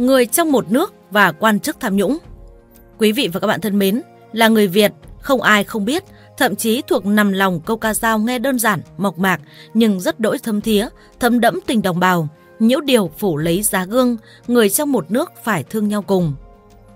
người trong một nước và quan chức tham nhũng. Quý vị và các bạn thân mến, là người Việt, không ai không biết, thậm chí thuộc nằm lòng câu ca dao nghe đơn giản, mộc mạc nhưng rất đỗi thấm thía, thấm đẫm tình đồng bào, nhiễu điều phủ lấy giá gương, người trong một nước phải thương nhau cùng.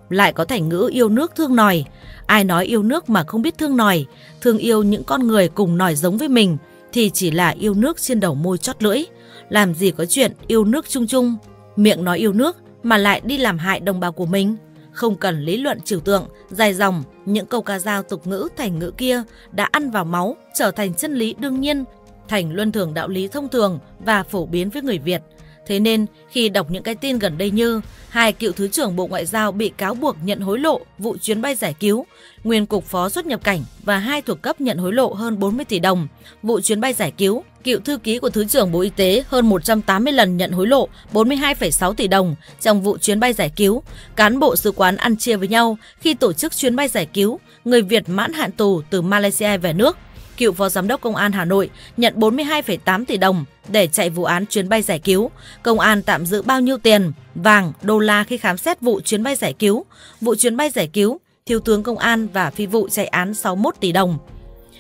Lại có thành ngữ yêu nước thương nòi, ai nói yêu nước mà không biết thương nòi, thương yêu những con người cùng nòi giống với mình thì chỉ là yêu nước trên đầu môi chót lưỡi, làm gì có chuyện yêu nước chung chung, miệng nói yêu nước mà lại đi làm hại đồng bào của mình. Không cần lý luận trừu tượng, dài dòng, những câu ca dao tục ngữ thành ngữ kia đã ăn vào máu, trở thành chân lý đương nhiên, thành luân thường đạo lý thông thường và phổ biến với người Việt. Thế nên, khi đọc những cái tin gần đây như hai cựu Thứ trưởng Bộ Ngoại giao bị cáo buộc nhận hối lộ vụ chuyến bay giải cứu, nguyên cục phó xuất nhập cảnh và hai thuộc cấp nhận hối lộ hơn 40 tỷ đồng, vụ chuyến bay giải cứu, cựu thư ký của Thứ trưởng Bộ Y tế hơn 180 lần nhận hối lộ 42,6 tỷ đồng trong vụ chuyến bay giải cứu, cán bộ sứ quán ăn chia với nhau khi tổ chức chuyến bay giải cứu, người Việt mãn hạn tù từ Malaysia về nước cựu phó giám đốc công an Hà Nội nhận 42,8 tỷ đồng để chạy vụ án chuyến bay giải cứu. Công an tạm giữ bao nhiêu tiền, vàng, đô la khi khám xét vụ chuyến bay giải cứu. Vụ chuyến bay giải cứu, thiếu tướng công an và phi vụ chạy án 61 tỷ đồng.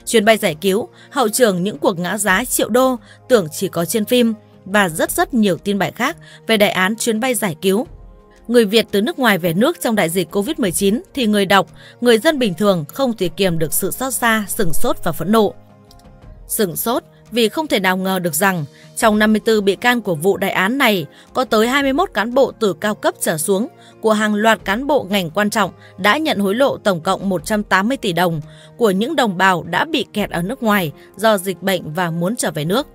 Chuyến bay giải cứu, hậu trường những cuộc ngã giá triệu đô tưởng chỉ có trên phim và rất rất nhiều tin bài khác về đại án chuyến bay giải cứu người Việt từ nước ngoài về nước trong đại dịch Covid-19 thì người đọc, người dân bình thường không thể kiềm được sự xót xa, sừng sốt và phẫn nộ. Sừng sốt vì không thể nào ngờ được rằng trong 54 bị can của vụ đại án này có tới 21 cán bộ từ cao cấp trở xuống của hàng loạt cán bộ ngành quan trọng đã nhận hối lộ tổng cộng 180 tỷ đồng của những đồng bào đã bị kẹt ở nước ngoài do dịch bệnh và muốn trở về nước.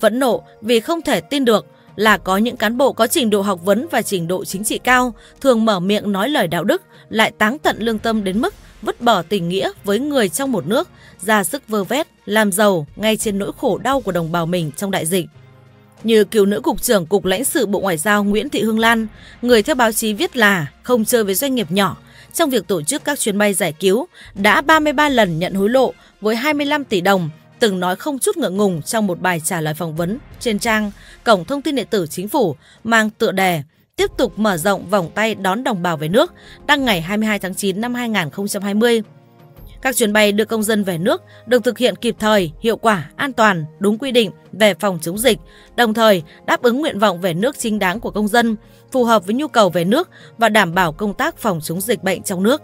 Phẫn nộ vì không thể tin được là có những cán bộ có trình độ học vấn và trình độ chính trị cao, thường mở miệng nói lời đạo đức, lại táng tận lương tâm đến mức vứt bỏ tình nghĩa với người trong một nước, ra sức vơ vét, làm giàu ngay trên nỗi khổ đau của đồng bào mình trong đại dịch. Như cựu nữ cục trưởng Cục lãnh sự Bộ Ngoại giao Nguyễn Thị Hương Lan, người theo báo chí viết là không chơi với doanh nghiệp nhỏ trong việc tổ chức các chuyến bay giải cứu, đã 33 lần nhận hối lộ với 25 tỷ đồng từng nói không chút ngượng ngùng trong một bài trả lời phỏng vấn trên trang Cổng Thông tin điện tử Chính phủ mang tựa đề tiếp tục mở rộng vòng tay đón đồng bào về nước, đăng ngày 22 tháng 9 năm 2020. Các chuyến bay đưa công dân về nước được thực hiện kịp thời, hiệu quả, an toàn, đúng quy định về phòng chống dịch, đồng thời đáp ứng nguyện vọng về nước chính đáng của công dân, phù hợp với nhu cầu về nước và đảm bảo công tác phòng chống dịch bệnh trong nước.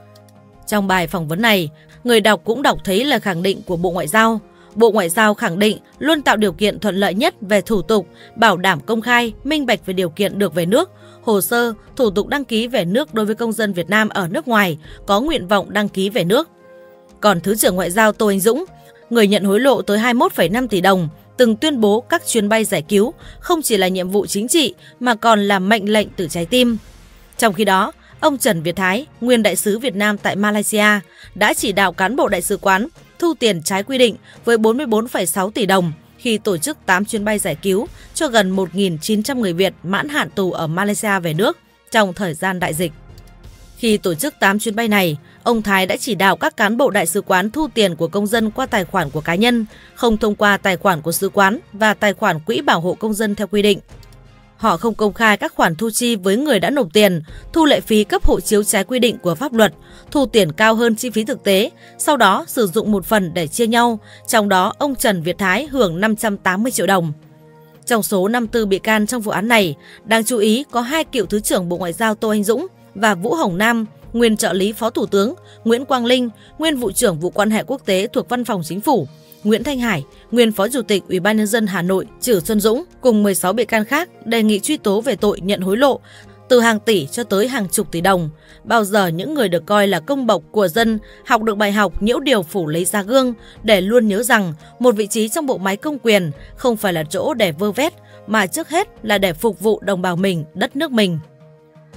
Trong bài phỏng vấn này, người đọc cũng đọc thấy lời khẳng định của Bộ Ngoại giao Bộ Ngoại giao khẳng định luôn tạo điều kiện thuận lợi nhất về thủ tục, bảo đảm công khai, minh bạch về điều kiện được về nước, hồ sơ, thủ tục đăng ký về nước đối với công dân Việt Nam ở nước ngoài có nguyện vọng đăng ký về nước. Còn Thứ trưởng Ngoại giao Tô Anh Dũng, người nhận hối lộ tới 21,5 tỷ đồng, từng tuyên bố các chuyến bay giải cứu không chỉ là nhiệm vụ chính trị mà còn là mệnh lệnh từ trái tim. Trong khi đó, ông Trần Việt Thái, nguyên đại sứ Việt Nam tại Malaysia, đã chỉ đạo cán bộ đại sứ quán thu tiền trái quy định với 44,6 tỷ đồng khi tổ chức 8 chuyến bay giải cứu cho gần 1.900 người Việt mãn hạn tù ở Malaysia về nước trong thời gian đại dịch. Khi tổ chức 8 chuyến bay này, ông Thái đã chỉ đạo các cán bộ đại sứ quán thu tiền của công dân qua tài khoản của cá nhân, không thông qua tài khoản của sứ quán và tài khoản quỹ bảo hộ công dân theo quy định. Họ không công khai các khoản thu chi với người đã nộp tiền, thu lệ phí cấp hộ chiếu trái quy định của pháp luật, thu tiền cao hơn chi phí thực tế, sau đó sử dụng một phần để chia nhau, trong đó ông Trần Việt Thái hưởng 580 triệu đồng. Trong số 54 bị can trong vụ án này, đáng chú ý có hai cựu Thứ trưởng Bộ Ngoại giao Tô Anh Dũng và Vũ Hồng Nam, nguyên trợ lý Phó Thủ tướng, Nguyễn Quang Linh, nguyên vụ trưởng vụ quan hệ quốc tế thuộc Văn phòng Chính phủ, Nguyễn Thanh Hải, nguyên Phó Chủ tịch Ủy ban nhân dân Hà Nội Trử Xuân Dũng cùng 16 bị can khác đề nghị truy tố về tội nhận hối lộ từ hàng tỷ cho tới hàng chục tỷ đồng. Bao giờ những người được coi là công bộc của dân học được bài học nhiễu điều phủ lấy ra gương để luôn nhớ rằng một vị trí trong bộ máy công quyền không phải là chỗ để vơ vét mà trước hết là để phục vụ đồng bào mình, đất nước mình.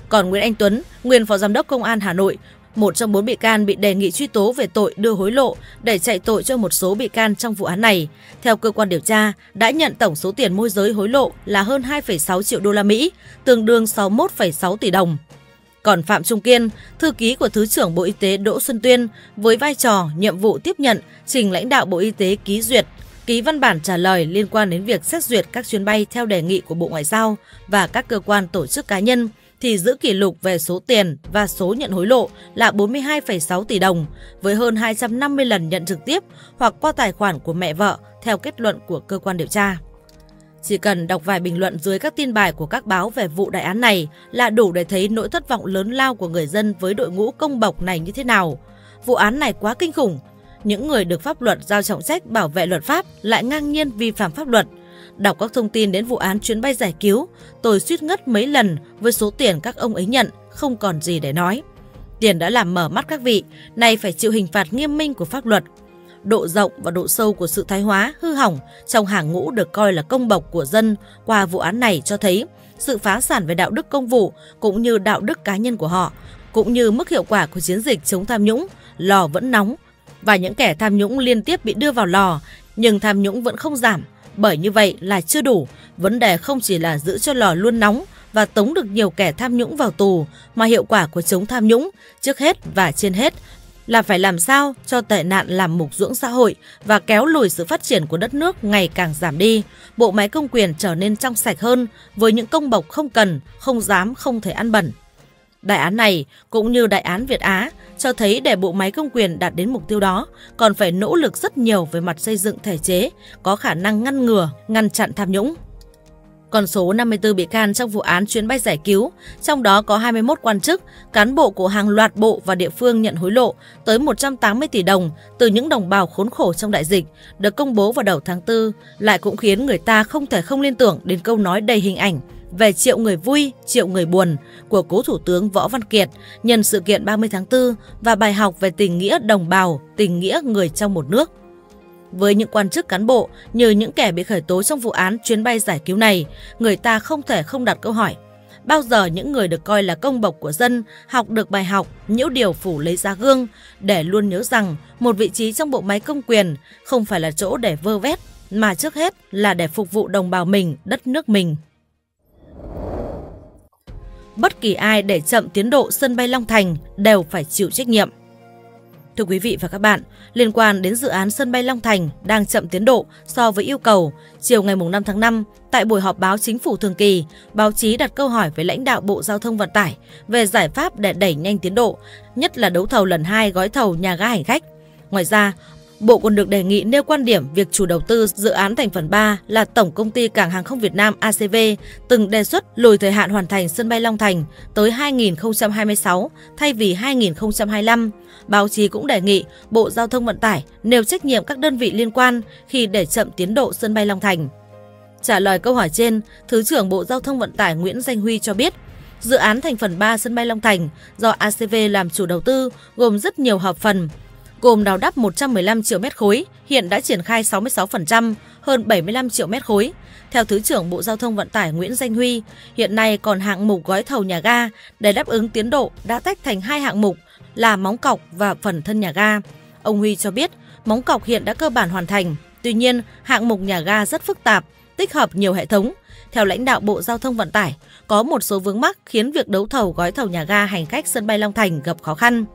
Còn Nguyễn Anh Tuấn, nguyên Phó Giám đốc Công an Hà Nội, một trong bốn bị can bị đề nghị truy tố về tội đưa hối lộ để chạy tội cho một số bị can trong vụ án này. Theo cơ quan điều tra, đã nhận tổng số tiền môi giới hối lộ là hơn 2,6 triệu đô la Mỹ, tương đương 61,6 tỷ đồng. Còn Phạm Trung Kiên, thư ký của Thứ trưởng Bộ Y tế Đỗ Xuân Tuyên, với vai trò nhiệm vụ tiếp nhận, trình lãnh đạo Bộ Y tế ký duyệt, ký văn bản trả lời liên quan đến việc xét duyệt các chuyến bay theo đề nghị của Bộ Ngoại giao và các cơ quan tổ chức cá nhân thì giữ kỷ lục về số tiền và số nhận hối lộ là 42,6 tỷ đồng, với hơn 250 lần nhận trực tiếp hoặc qua tài khoản của mẹ vợ theo kết luận của cơ quan điều tra. Chỉ cần đọc vài bình luận dưới các tin bài của các báo về vụ đại án này là đủ để thấy nỗi thất vọng lớn lao của người dân với đội ngũ công bộc này như thế nào. Vụ án này quá kinh khủng. Những người được pháp luật giao trọng trách bảo vệ luật pháp lại ngang nhiên vi phạm pháp luật. Đọc các thông tin đến vụ án chuyến bay giải cứu, tôi suýt ngất mấy lần với số tiền các ông ấy nhận, không còn gì để nói. Tiền đã làm mở mắt các vị, nay phải chịu hình phạt nghiêm minh của pháp luật độ rộng và độ sâu của sự thái hóa, hư hỏng trong hàng ngũ được coi là công bộc của dân qua vụ án này cho thấy sự phá sản về đạo đức công vụ cũng như đạo đức cá nhân của họ, cũng như mức hiệu quả của chiến dịch chống tham nhũng, lò vẫn nóng và những kẻ tham nhũng liên tiếp bị đưa vào lò, nhưng tham nhũng vẫn không giảm. Bởi như vậy là chưa đủ, vấn đề không chỉ là giữ cho lò luôn nóng và tống được nhiều kẻ tham nhũng vào tù, mà hiệu quả của chống tham nhũng trước hết và trên hết là phải làm sao cho tệ nạn làm mục dưỡng xã hội và kéo lùi sự phát triển của đất nước ngày càng giảm đi, bộ máy công quyền trở nên trong sạch hơn với những công bộc không cần, không dám, không thể ăn bẩn. Đại án này cũng như đại án Việt Á cho thấy để bộ máy công quyền đạt đến mục tiêu đó còn phải nỗ lực rất nhiều về mặt xây dựng thể chế, có khả năng ngăn ngừa, ngăn chặn tham nhũng. Còn số 54 bị can trong vụ án chuyến bay giải cứu, trong đó có 21 quan chức, cán bộ của hàng loạt bộ và địa phương nhận hối lộ tới 180 tỷ đồng từ những đồng bào khốn khổ trong đại dịch, được công bố vào đầu tháng 4, lại cũng khiến người ta không thể không liên tưởng đến câu nói đầy hình ảnh về triệu người vui, triệu người buồn của cố Thủ tướng Võ Văn Kiệt nhân sự kiện 30 tháng 4 và bài học về tình nghĩa đồng bào, tình nghĩa người trong một nước. Với những quan chức cán bộ như những kẻ bị khởi tố trong vụ án chuyến bay giải cứu này, người ta không thể không đặt câu hỏi. Bao giờ những người được coi là công bộc của dân học được bài học, nhiễu điều phủ lấy ra gương để luôn nhớ rằng một vị trí trong bộ máy công quyền không phải là chỗ để vơ vét, mà trước hết là để phục vụ đồng bào mình, đất nước mình. Bất kỳ ai để chậm tiến độ sân bay Long Thành đều phải chịu trách nhiệm. Thưa quý vị và các bạn, liên quan đến dự án sân bay Long Thành đang chậm tiến độ so với yêu cầu, chiều ngày 5 tháng 5, tại buổi họp báo chính phủ thường kỳ, báo chí đặt câu hỏi với lãnh đạo Bộ Giao thông Vận tải về giải pháp để đẩy nhanh tiến độ, nhất là đấu thầu lần 2 gói thầu nhà ga hành khách. Ngoài ra, Bộ còn được đề nghị nêu quan điểm việc chủ đầu tư dự án thành phần 3 là Tổng Công ty Cảng Hàng không Việt Nam ACV từng đề xuất lùi thời hạn hoàn thành sân bay Long Thành tới 2026 thay vì 2025. Báo chí cũng đề nghị Bộ Giao thông Vận tải nêu trách nhiệm các đơn vị liên quan khi để chậm tiến độ sân bay Long Thành. Trả lời câu hỏi trên, Thứ trưởng Bộ Giao thông Vận tải Nguyễn Danh Huy cho biết, dự án thành phần 3 sân bay Long Thành do ACV làm chủ đầu tư gồm rất nhiều hợp phần, gồm đào đắp 115 triệu mét khối, hiện đã triển khai 66%, hơn 75 triệu mét khối. Theo Thứ trưởng Bộ Giao thông Vận tải Nguyễn Danh Huy, hiện nay còn hạng mục gói thầu nhà ga để đáp ứng tiến độ đã tách thành hai hạng mục là móng cọc và phần thân nhà ga. Ông Huy cho biết móng cọc hiện đã cơ bản hoàn thành, tuy nhiên hạng mục nhà ga rất phức tạp, tích hợp nhiều hệ thống. Theo lãnh đạo Bộ Giao thông Vận tải, có một số vướng mắc khiến việc đấu thầu gói thầu nhà ga hành khách sân bay Long Thành gặp khó khăn.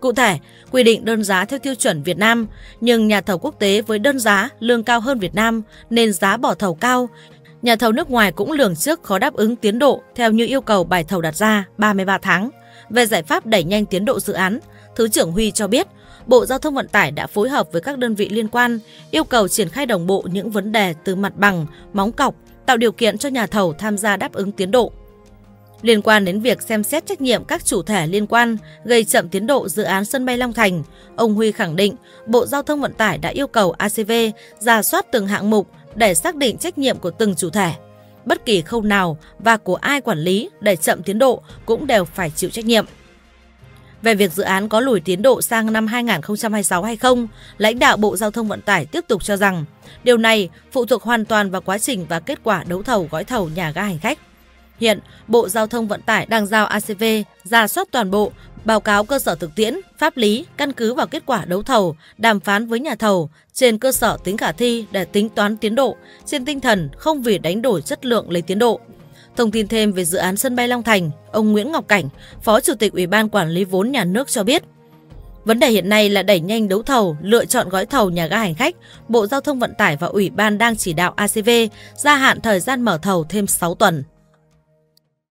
Cụ thể, quy định đơn giá theo tiêu chuẩn Việt Nam, nhưng nhà thầu quốc tế với đơn giá lương cao hơn Việt Nam nên giá bỏ thầu cao. Nhà thầu nước ngoài cũng lường trước khó đáp ứng tiến độ theo như yêu cầu bài thầu đặt ra 33 tháng. Về giải pháp đẩy nhanh tiến độ dự án, Thứ trưởng Huy cho biết, Bộ Giao thông Vận tải đã phối hợp với các đơn vị liên quan, yêu cầu triển khai đồng bộ những vấn đề từ mặt bằng, móng cọc, tạo điều kiện cho nhà thầu tham gia đáp ứng tiến độ. Liên quan đến việc xem xét trách nhiệm các chủ thể liên quan gây chậm tiến độ dự án sân bay Long Thành, ông Huy khẳng định Bộ Giao thông Vận tải đã yêu cầu ACV ra soát từng hạng mục để xác định trách nhiệm của từng chủ thể. Bất kỳ khâu nào và của ai quản lý để chậm tiến độ cũng đều phải chịu trách nhiệm. Về việc dự án có lùi tiến độ sang năm 2026 hay không, lãnh đạo Bộ Giao thông Vận tải tiếp tục cho rằng điều này phụ thuộc hoàn toàn vào quá trình và kết quả đấu thầu gói thầu nhà ga hành khách. Hiện, Bộ Giao thông Vận tải đang giao ACV ra soát toàn bộ, báo cáo cơ sở thực tiễn, pháp lý, căn cứ vào kết quả đấu thầu, đàm phán với nhà thầu trên cơ sở tính khả thi để tính toán tiến độ, trên tinh thần không vì đánh đổi chất lượng lấy tiến độ. Thông tin thêm về dự án sân bay Long Thành, ông Nguyễn Ngọc Cảnh, Phó Chủ tịch Ủy ban Quản lý vốn nhà nước cho biết, Vấn đề hiện nay là đẩy nhanh đấu thầu, lựa chọn gói thầu nhà ga hành khách. Bộ Giao thông Vận tải và Ủy ban đang chỉ đạo ACV gia hạn thời gian mở thầu thêm 6 tuần.